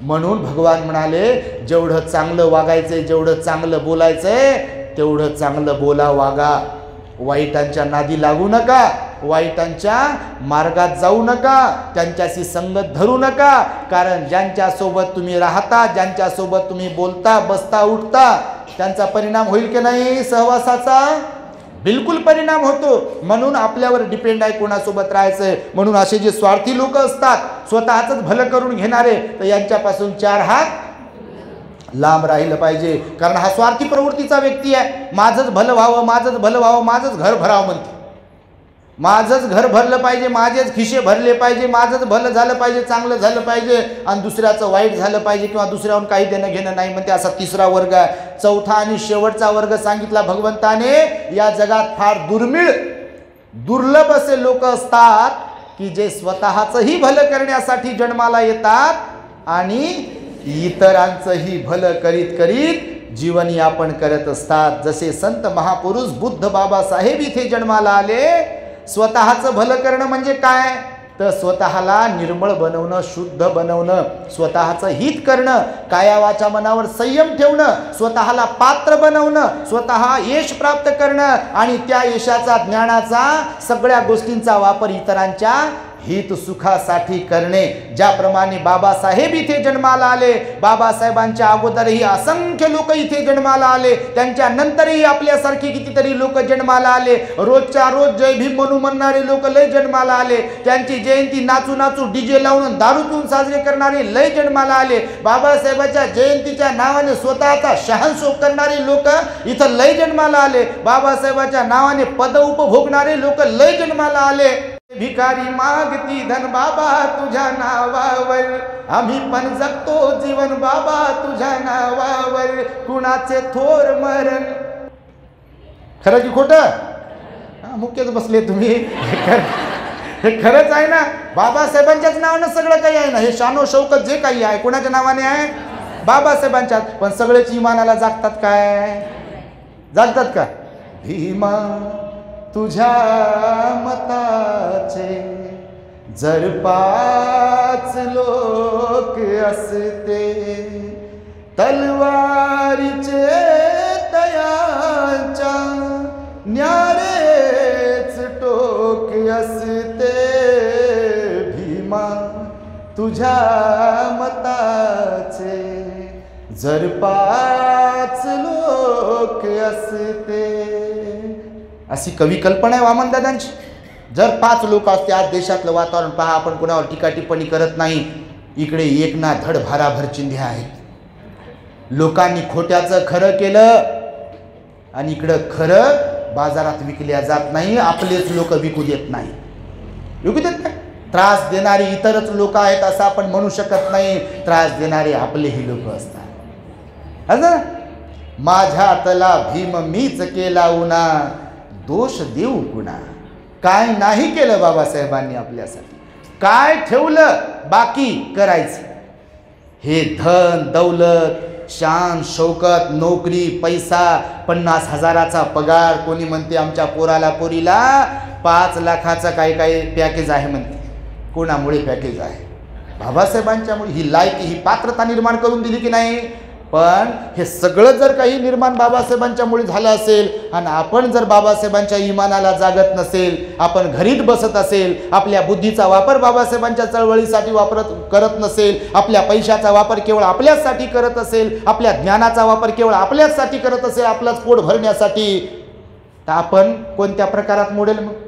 म्हणून भगवान म्हणाले जेवढं चांगलं वागायचंय जेवढं चांगलं बोलायचंय तेवढं चांगलं बोला वागा. वाईटांच्या नादी लागू नका. वाईटांच्या मार्गात जाऊ नका त्यांच्याशी संगत धरू नका. कारण ज्यांच्यासोबत तुम्ही राहता ज्यांच्यासोबत तुम्ही बोलता बसता उठता त्यांचा परिणाम होईल की नाही सहवासाचा? बिलकुल परिणाम होतो. म्हणून आपल्यावर डिपेंड आहे कोणासोबत राहायचं. म्हणून असे जे स्वार्थी लोक असतात स्वतःच भलं करून घेणारे तर यांच्यापासून चार हात लांब राहिलं पाहिजे. कारण हा स्वार्थी प्रवृत्तीचा व्यक्ती आहे. माझंच भलं व्हावं माझंच भलं व्हावं माझंच घर भरावं म्हणते. माझंच घर भरलं पाहिजे माझेच खिशे भरले पाहिजे माझंच भलं झालं पाहिजे चांगलं झालं पाहिजे आणि दुसऱ्याचं वाईट झालं पाहिजे किंवा दुसऱ्याहून काही देणं घेणं नाही म्हणते असा तिसरा वर्ग आहे. चौथा आणि शेवटचा वर्ग सांगितला भगवंताने या जगात फार दुर्मिळ दुर्लभ असे लोक असतात की जे स्वतःचंही भलं करण्यासाठी जन्माला येतात आणि इतरांचंही भलं करीत करीत जीवनयापन करत असतात. जसे संत महापुरुष बुद्ध बाबासाहेब इथे जन्माला आले स्वतःचं भलं करणं म्हणजे काय? तर स्वतःला निर्मळ बनवणं शुद्ध बनवणं स्वतःचं हित करणं कायावाच्या मनावर संयम ठेवणं स्वतःला पात्र बनवणं स्वतः यश प्राप्त करणं आणि त्या यशाचा ज्ञानाचा सगळ्या गोष्टींचा वापर इतरांच्या हित सुखासाठी करणे. ज्याप्रमाणे बाबासाहेब इथे जन्माला आले बाबासाहेबांच्या अगोदरही असंख्य लोक इथे जन्माला आले. त्यांच्या नंतरही आपल्यासारखी कितीतरी लोक जन्माला आले. रोजच्या रोज जय भीम म्हणून म्हणणारे लोक लय जन्माला आले. त्यांची जयंती नाचू नाचू डीजे लावून दारूतून साजरे करणारे लय जन्माला आले. बाबासाहेबाच्या जयंतीच्या नावाने स्वतःचा शहनशोक करणारे लोक इथं लय जन्माला आले. बाबासाहेबाच्या नावाने पद उपभोगणारे लोक लय जन्माला आले. भिकारी मागती धन बाबा तुझ्या नावावर. आम्ही पण जगतो जीवन बाबा तुझ्या नावावर. कुणाचे थोर मरण. खरं की खोट? मुख्यच बसले तुम्ही. हे खरं- हे खरंच आहे ना? बाबासाहेबांच्याच नावानं सगळं काही आहे ना? हे शानो शौकत जे काही आहे कोणाच्या नावाने आहे? बाबासाहेबांच्या पण सगळेच इमानाला जागतात काय? जागतात का? भीमा. तुझ्या मताचे जर पाच लोक असते तलवारीचे तयाच्या न्यारेच टोक असते. भीमा तुझ्या मताचे जर पाच लोक असते अशी कवी कल्पना आहे वामनदादांची जर पाच लोक असते आज देशातलं वातावरण पहा आपण कुणावर टीका टिप्पणी करत नाही. इकडे एक ना धड भाराभर चिंध्या आहेत. लोकांनी खोट्याचं खरं केलं आणि इकडं खरं बाजारात विकल्या जात नाही आपलेच लोक विकू देत नाही. विकू देत नाही. त्रास देणारे इतरच लोक आहेत असं आपण म्हणू शकत नाही. त्रास देणारे आपलेही लोक असतात. माझ्यातला भीम मीच केला उना दोष देऊ कुणा काय नाही केलं बाबासाहेबांनी आपल्यासाठी. काय ठेवलं बाकी करायचं? हे धन दौलत शान शौकत नोकरी पैसा पन्नास हजाराचा पगार कोणी म्हणते आमच्या पोराला पोरीला पाच लाखाचा काही काही पॅकेज आहे म्हणते. कोणामुळे पॅकेज आहे? बाबासाहेबांच्यामुळे ही लायकी ही पात्रता निर्माण करून दिली की नाही? पण हे सगळं जर काही निर्माण बाबासाहेबांच्यामुळे झालं असेल आणि आपण जर बाबासाहेबांच्या इमानाला जागत नसेल आपण घरीत बसत असेल आपल्या बुद्धीचा वापर बाबासाहेबांच्या चळवळीसाठी वापरत करत नसेल आपल्या पैशाचा वापर केवळ आपल्याचसाठी करत असेल आपल्या ज्ञानाचा वापर केवळ आपल्याचसाठी करत असेल आपलाच पोट भरण्यासाठी तर आपण कोणत्या प्रकारात मोडेल मग?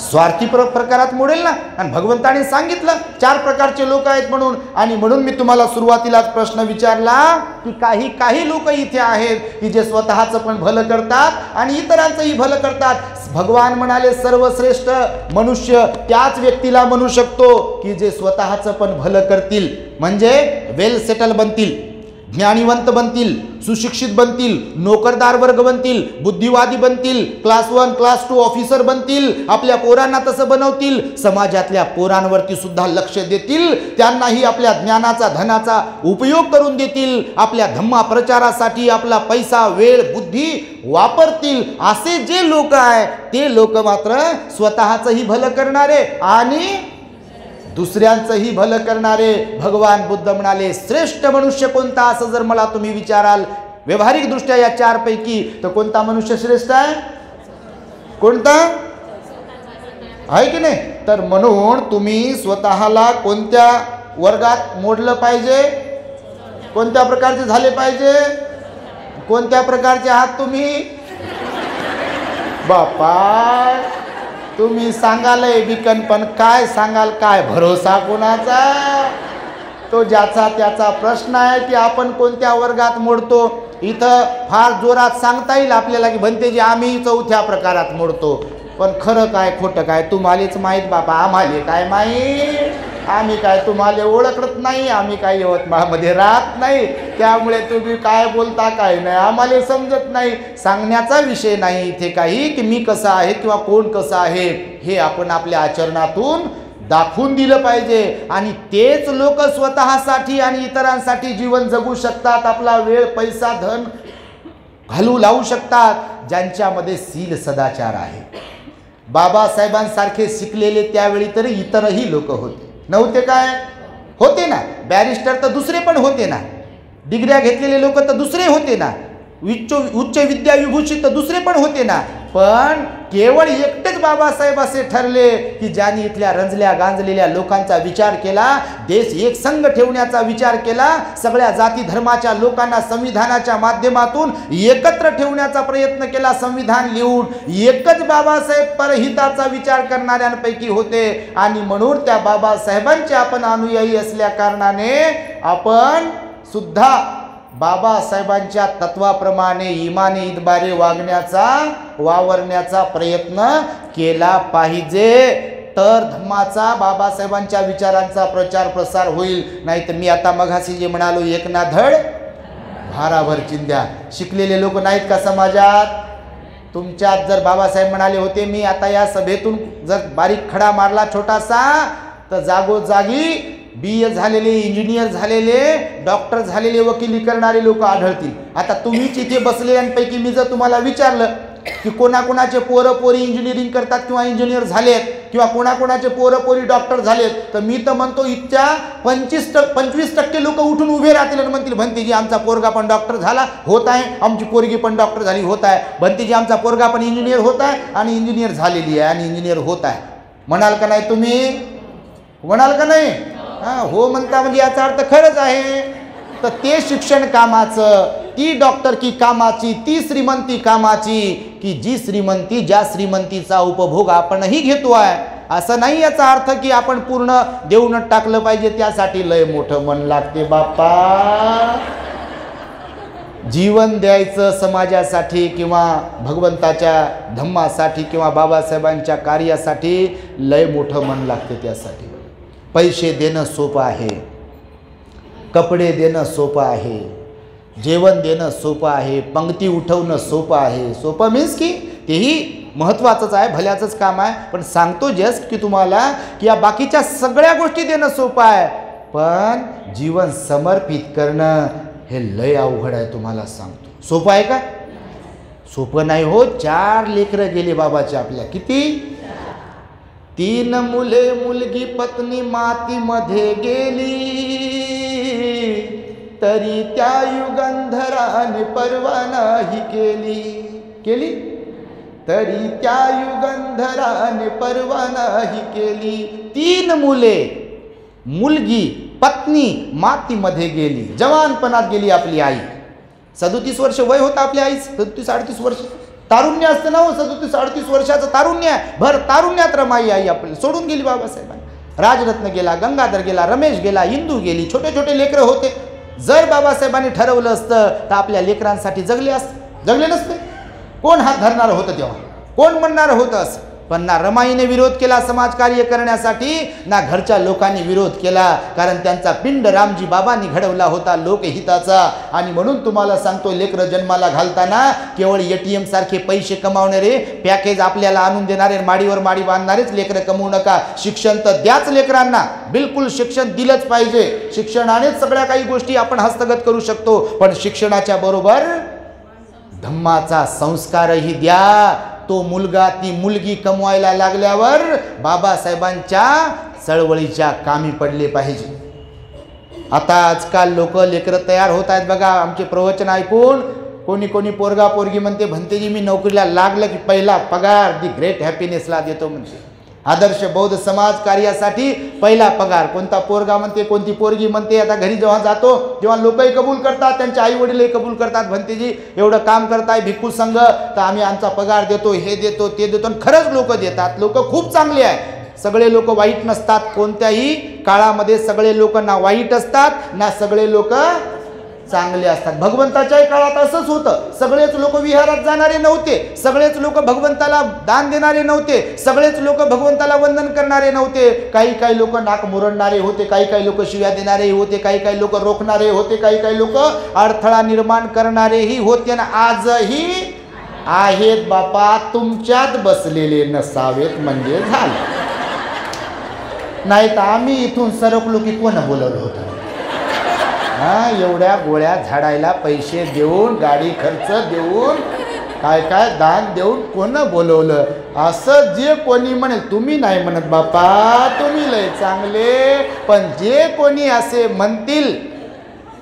स्वार्थी प्र प्रकारात मोडेल ना? आणि भगवंताने सांगितलं चार प्रकारचे लोक आहेत म्हणून. आणि म्हणून मी तुम्हाला सुरुवातीलाच प्रश्न विचारला की काही काही लोक इथे आहेत की जे स्वतःचं पण भलं करतात आणि इतरांचंही भलं करतात. भगवान म्हणाले सर्वश्रेष्ठ मनुष्य त्याच व्यक्तीला म्हणू शकतो की जे स्वतःचं पण भलं करतील. म्हणजे वेल सेटल बनतील. ज्ञानीवंत बनतील सुशिक्षित बनतील नोकरदार वर्ग बनतील बुद्धिवादी बनतील class one class two officer बनतील आपल्या पोरांना तसं बनवतील समाजातल्या पोरांवरती सुद्धा लक्ष देतील त्यांनाही आपल्या ज्ञानाचा धनाचा उपयोग करून देतील आपल्या धम्मा प्रचारासाठी आपला पैसा वेळ बुद्धी वापरतील. असे जे लोक आहे ते लोक मात्र स्वतःचंही भलं करणारे आणि दुसऱ्यांचंही भलं करणारे भगवान बुद्ध म्हणाले श्रेष्ठ मनुष्य कोणता? असं जर मला तुम्ही विचाराल व्यावहारिकदृष्ट्या या चारपैकी तर कोणता मनुष्य श्रेष्ठ आहे? कोणता? आहे की नाही? तर म्हणून तुम्ही स्वतःला कोणत्या वर्गात मोडलं पाहिजे? कोणत्या प्रकारचे झाले पाहिजे? कोणत्या प्रकारचे आहात तुम्ही? बापा तुम्ही सांगालय बिकन पण काय सांगाल काय भरोसा कोणाचा? तो ज्याचा त्याचा प्रश्न आहे की आपण कोणत्या वर्गात मोडतो? इथं फार जोरात सांगता येईल आपल्याला की भंतेजी आम्ही चौथ्या प्रकारात मोडतो. पण खरं काय खोटं काय? तुम्हालाच माहीत बाबा आम्हाला काय माहीत? आम्ही काय तुम्हाला ओळखत नाही आम्ही काय यवतमाळमध्ये राहत नाही. त्यामुळे तुम्ही काय बोलता काय नाही आम्हाला समजत नाही. सांगण्याचा विषय नाही इथे काही की मी कसं आहे किंवा कोण कसं आहे हे आपण आपल्या आचरणातून दाखवून दिलं पाहिजे. आणि तेच लोक स्वतःसाठी आणि इतरांसाठी जीवन जगू शकतात आपला वेळ पैसा धन घालू लावू शकतात ज्यांच्यामध्ये सील सदाचार आहे. बाबासाहेबांसारखे शिकलेले त्यावेळी तर इतरही लोक होते. नव्हते काय? होते ना. बॅरिस्टर तर दुसरे पण होते ना. डिग्र्या घेतलेले लोक तर दुसरे होते ना. उच्च उच्च विद्याविभूषित तर दुसरे पण होते ना. पण केवळ एकटेच बाबासाहेब असे ठरले की ज्यांनी इथल्या रंजल्या गांजलेल्या लोकांचा विचार केला देश एक संघ ठेवण्याचा विचार केला सगळ्या जाती धर्माच्या लोकांना संविधानाच्या माध्यमातून एकत्र ठेवण्याचा प्रयत्न केला संविधान लिहून एकच बाबासाहेब परहिताचा विचार करणाऱ्यांपैकी होते. आणि म्हणून त्या बाबासाहेबांचे आपण अनुयायी असल्या कारणाने आपण सुद्धा बाबासाहेबांच्या तत्वाप्रमाणे इमाने इतबारे वागण्याचा वावरण्याचा प्रयत्न केला पाहिजे. तर धम्माचा बाबासाहेबांच्या विचारांचा प्रचार प्रसार होईल. नाही तर मी आता मघाशी जे म्हणालो एक ना धड भाराभर चिंध्या. शिकलेले लोक नाहीत का समाजात? तुमच्यात जर बाबासाहेब म्हणाले होते मी आता या सभेतून जर बारीक खडा मारला छोटासा तर जागोजागी बी ए झालेले इंजिनियर झालेले डॉक्टर झालेले वकिली करणारे लोक आढळतील. आता तुम्हीच इथे बसलेल्यांपैकी मी जर तुम्हाला विचारलं की कोणाकोणाचे पोरं पोरी इंजिनिअरिंग करतात किंवा इंजिनियर झालेत किंवा कोणाकोणाचे पोरं पोरी डॉक्टर झालेत तर मी तर म्हणतो इतक्या पंचवीस टक्के पंचवीस टक्के लोक उठून उभे राहतील आणि म्हणतील भंतीजी आमचा पोरगा पण डॉक्टर झाला होत आहे. आमची पोरगी पण डॉक्टर झाली होत आहे. भंतीजी आमचा पोरगा पण इंजिनियर होत आहे आणि इंजिनियर झालेली आहे आणि इंजिनियर होत आहे. म्हणाल का नाही तुम्ही? म्हणाल का नाही? हां हो म्हणता म्हणजे याचा अर्थ खरंच आहे. तर ते शिक्षण कामाचं ती डॉक्टर की कामाची ती श्रीमंती कामाची की जी श्रीमंती ज्या श्रीमंतीचा उपभोग आपणही घेतो आहे. असं नाही याचा अर्थ की आपण पूर्ण देऊनच टाकलं पाहिजे त्यासाठी लय मोठं मन लागते बाप्पा. जीवन द्यायचं समाजासाठी किंवा भगवंताच्या धम्मासाठी किंवा बाबासाहेबांच्या कार्यासाठी लय मोठं मन लागते त्यासाठी. पैसे देणं सोपं आहे. कपडे देणं सोपं आहे. जेवण देणं सोपं आहे. पंक्ती उठवणं सोपं आहे. सोपं मीन्स की तेही महत्त्वाचंच आहे भल्याचंच काम आहे. पण सांगतो जस्ट की तुम्हाला की या बाकीच्या सगळ्या गोष्टी देणं सोपं आहे. पण जीवन समर्पित करणं हे लय अवघड आहे तुम्हाला सांगतो. सोपं आहे का? सोपं नाही हो. चार लेकरं गेले बाबाचे आपल्या. किती? तीन मुले मुलगी पत्नी मातीमध्ये गेली. तरी त्या युगंधराने परवानाही केली. केली? तरी त्या युगंधराने परवानाही केली. तीन मुले मुलगी पत्नी मातीमध्ये गेली. जवानपणात गेली आपली आई. सदोतीस वर्ष वय होतं आपल्या आई सदोतीस अडतीस वर्ष? तारुण्य असतं ना हो सदोतीस अडतीस वर्षाचं तारुण्य आहे. भर तारुण्यात रमाई आई आपली सोडून गेली बाबासाहेबांनी. राजरत्न गेला गंगाधर गेला रमेश गेला हिंदू गेली छोटे छोटे लेकरं होते. जर बाबासाहेबांनी ठरवलं असतं तर आपल्या लेकरांसाठी जगले असते. जगले नसते. कोण हात धरणारं होतं तेव्हा? कोण म्हणणारं होतं असं? पण ना रमाईने विरोध केला समाजकार्य करण्यासाठी ना घरच्या लोकांनी विरोध केला कारण त्यांचा पिंड रामजी बाबांनी घडवला होता लोकहिताचा. आणि म्हणून तुम्हाला सांगतो लेकरं जन्माला घालताना केवळ ए टी सारखे पैसे कमावणारे पॅकेज आपल्याला आणून देणारे माडीवर माडी बांधणारेच लेकरं कमवू नका. शिक्षण तर द्याच लेकरांना. बिलकुल शिक्षण दिलंच पाहिजे. शिक्षणानेच सगळ्या काही गोष्टी आपण हस्तगत करू शकतो. पण शिक्षणाच्या बरोबर धम्माचा संस्कारही द्या. तो मुलगा ती मुलगी कमवायला लागल्यावर बाबासाहेबांच्या चळवळीच्या कामी पडले पाहिजे. आता आजकाल लोक लेकरं तयार होत आहेत बघा आमचे प्रवचन ऐकून. कोणी कोणी पोरगा पोरगी म्हणते म्हणतेजी मी नोकरीला लागलं की पहिला पगार दी ग्रेट हॅपीनेसला देतो म्हणते. आदर्श बौद्ध समाज कार्यासाठी पहिला पगार. कोणता पोरगा म्हणते कोणती पोरगी म्हणते आता घरी जेव्हा जातो जेव्हा लोकही कबूल करतात त्यांचे आई वडीलही कबूल करतात भंतेजी एवढं काम करताय भिक्खू संघ तर आम्ही आमचा पगार देतो हे देतो ते देतो आणि खरंच लोक देतात. लोक खूप चांगले आहे सगळे लोक वाईट नसतात. कोणत्याही काळामध्ये सगळे लोक ना वाईट असतात ना सगळे लोक चांगले असतात. भगवंताच्याही काळात असंच होतं. सगळेच लोक विहारात जाणारे नव्हते. सगळेच लोक भगवंताला दान देणारे नव्हते. सगळेच लोक भगवंताला वंदन करणारे नव्हते. काही काही लोक नाक मुरडणारे होते काही काही लोक शिव्या देणारे होते काही काही लोक रोखणारे होते काही काही लोक अडथळा निर्माण करणारेही होते ना आजही आहेत बापा. तुमच्यात बसलेले नसावेत म्हणजे झालं. नाही तर आम्ही इथून सरकलो की कोण बोलवलं होतं? हा एवढ्या गोळ्या झाडायला पैसे देऊन गाडी खर्च देऊन काय काय दान देऊन कोण बोलवलं? असं जे कोणी म्हणेल तुम्ही नाही म्हणत बापा तुम्ही लय चांगले. पण जे कोणी असे म्हणतील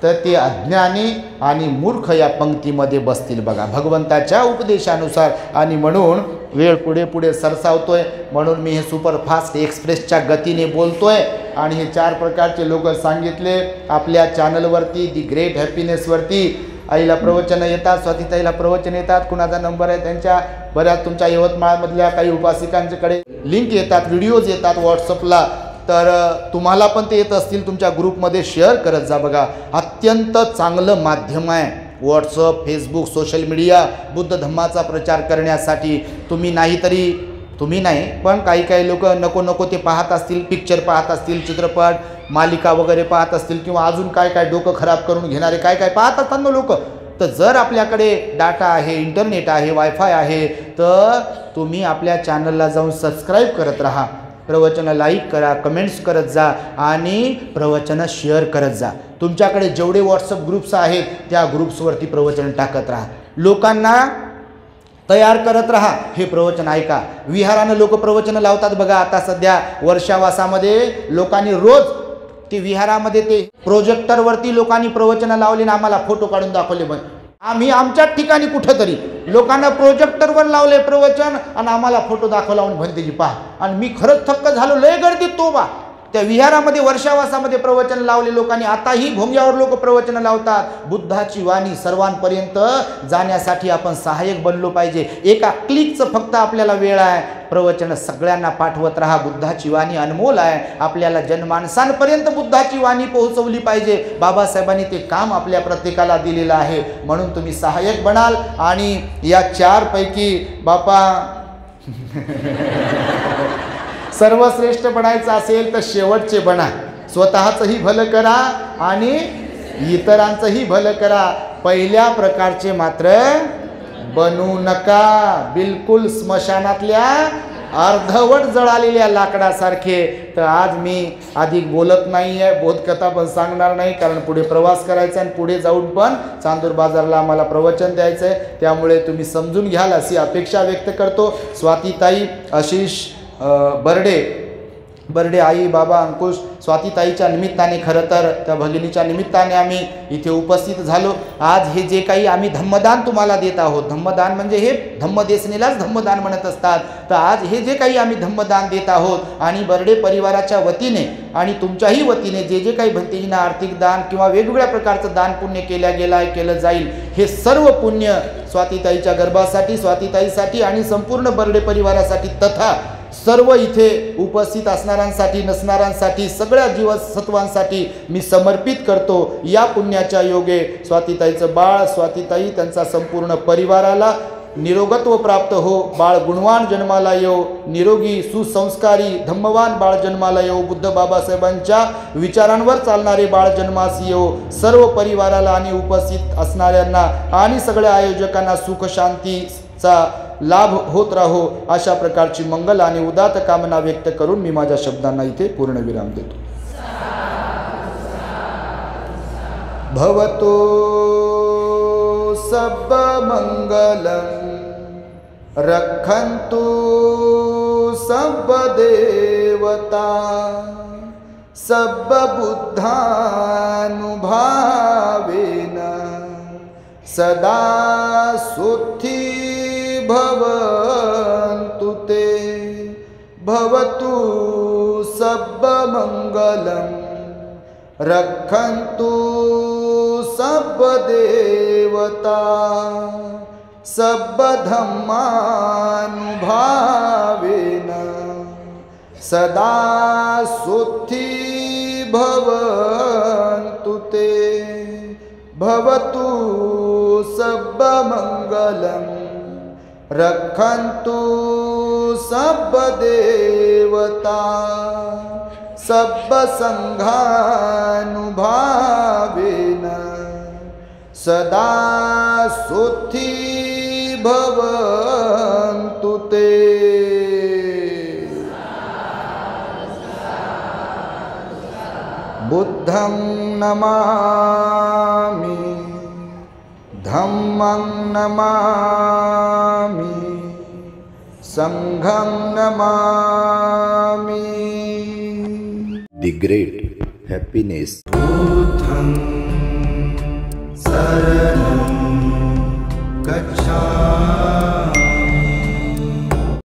तर ते अज्ञानी आणि मूर्ख या पंक्तीमध्ये बसतील बघा. भगवंताच्या उपदेशानुसार आणि म्हणून वेळ पुढे पुढे सरसावतोय. म्हणून मी हे सुपरफास्ट एक्सप्रेसच्या गतीने बोलतोय. आणि हे चार प्रकारचे लोक सांगितले. आपल्या चॅनलवरती दी ग्रेट हॅपीनेसवरती. आईला प्रवचन येतात स्वातीताईला प्रवचन येतात. कुणाचा नंबर आहे त्यांच्या? बऱ्याच तुमच्या यवतमाळमधल्या काही उपासिकांच्याकडे. लिंक येतात व्हिडिओज येतात व्हॉट्सअपला तर तुम्हाला पण ते येत असतील तुमच्या ग्रुपमध्ये शेअर करत जा बघा. अत्यंत चांगलं माध्यम आहे. WhatsApp Facebook social media Buddha धम्माचा प्रचार करण्यासाठी. तुम्ही नाही तरी तुम्ही नाही पण काही काही लोक नको नको ते पाहत असतील पिक्चर पाहत असतील चित्रपट मालिका वगैरे पाहत असतील किंवा अजून काय काय डोकं खराब करून घेणारे काय काय पाहत असतात ना लोक. तर जर आपल्याकडे डाटा आहे इंटरनेट आहे वायफाय आहे तर तुम्ही आपल्या चॅनलला जाऊन सबस्क्राईब करत राहा. प्रवचनं लाईक करा कमेंट्स करत जा आणि प्रवचनं शेअर करत जा. तुमच्याकडे जेवढे व्हॉट्सअप ग्रुप्स आहेत त्या ग्रुप्सवरती प्रवचन टाकत राहा. लोकांना तयार करत राहा हे प्रवचन ऐका. विहारानं लोक प्रवचनं लावतात बघा आता सध्या. वर्षावासामध्ये लोकांनी रोज ते विहारामध्ये ते प्रोजेक्टरवरती लोकांनी प्रवचनं लावली आणि आम्हाला फोटो काढून दाखवले पण. आम्ही आमच्याच ठिकाणी कुठंतरी. लोकांना प्रोजेक्टरवर लावले प्रवचन आणि आम्हाला फोटो दाखवला म्हणून भंतेजी पहा. आणि मी खरंच थक्क झालो लय गर्दीत तो बा त्या विहारामध्ये वर्षावासामध्ये प्रवचन लावले लोकांनी आताही भोंग्यावर लोक प्रवचन लावतात. बुद्धाची वाणी सर्वांपर्यंत जाण्यासाठी आपण सहाय्यक बनलो पाहिजे. एका क्लिकचं फक्त आपल्याला वेळ आहे. प्रवचन सगळ्यांना पाठवत राहा. बुद्धाची वाणी अनमोल आहे. आपल्याला जनमानसांपर्यंत बुद्धाची वाणी पोहोचवली पाहिजे. बाबासाहेबांनी ते काम आपल्या प्रत्येकाला दिलेलं आहे. म्हणून तुम्ही सहाय्यक बनाल. आणि या चारपैकी बापा *laughs* सर्वश्रेष्ठ बनायचं असेल तर शेवटचे बना. स्वतःचंही भलं करा आणि इतरांचंही भलं करा. पहिल्या प्रकारचे मात्र बनू नका. बिलकुल स्मशानातल्या अर्धवट जळालेल्या लाकडासारखे. तर आज मी अधिक बोलत नाही आहे बोधकथा पण सांगणार नाही कारण पुढे प्रवास करायचा आणि पुढे जाऊन पण चांदूर बाजारला आम्हाला प्रवचन द्यायचं आहे त्यामुळे तुम्ही समजून घ्याल अशी अपेक्षा व्यक्त करतो. स्वातीताई आशिष बर्डे. बर्डे आई बाबा अंकुश स्वातीताईच्या निमित्ताने खरं तर त्या भगिनीच्या निमित्ताने आम्ही इथे उपस्थित झालो. आज हे जे काही आम्ही धम्मदान तुम्हाला देत आहोत धम्मदान म्हणजे हे धम्मदेसनेलाच धम्मदान म्हणत असतात. तर आज हे जे काही आम्ही धम्मदान देत आहोत आणि बर्डे परिवाराच्या वतीने आणि तुमच्याही वतीने जे जे काही भंतेजींना आर्थिक दान किंवा वेगवेगळ्या प्रकारचं दान पुण्य केल्या गेलाय केलं जाईल हे सर्व पुण्य स्वातीताईच्या गर्भासाठी स्वातीताईसाठी आणि संपूर्ण बर्डे परिवारासाठी तथा सर्व इथे उपस्थित असणाऱ्यांसाठी नसणाऱ्यांसाठी सगळ्या जीवसत्वांसाठी मी समर्पित करतो या पुण्याच्या योगे. स्वातीताईचं बाळ स्वातीताई त्यांचा संपूर्ण परिवाराला निरोगत्व प्राप्त हो. बाळ गुणवान जन्माला येऊ निरोगी सुसंस्कारी धम्मवान बाळ जन्माला येऊ बुद्ध बाबासाहेबांच्या विचारांवर चालणारे बाळ जन्मास येऊ सर्व परिवाराला आणि उपस्थित असणाऱ्यांना आणि सगळ्या आयोजकांना सुख चा लाभ होत राहो अशा प्रकारची मंगल आणि उदात कामना व्यक्त करून मी माझ्या शब्दांना इथे पूर्णविराम देतो. भवतो सब मंगलम रक्षन्तु सब देवता सब बुद्धानुभावेन सदा भवन्तु ते। भवतु सर्वमङ्गलं रक्षन्तु सब देवता सदा सुखी भवन्तु ते। भवतु सर्वमङ्गलम् रखन्तु सब देवता सब संघानुभावेन सदा सुथी भवन्तु ते। बुद्धं नमामि। धम्मं नमामि। सङ्घं नमामि। दि ग्रेट् हेप्पीनेसूथ स कच्छा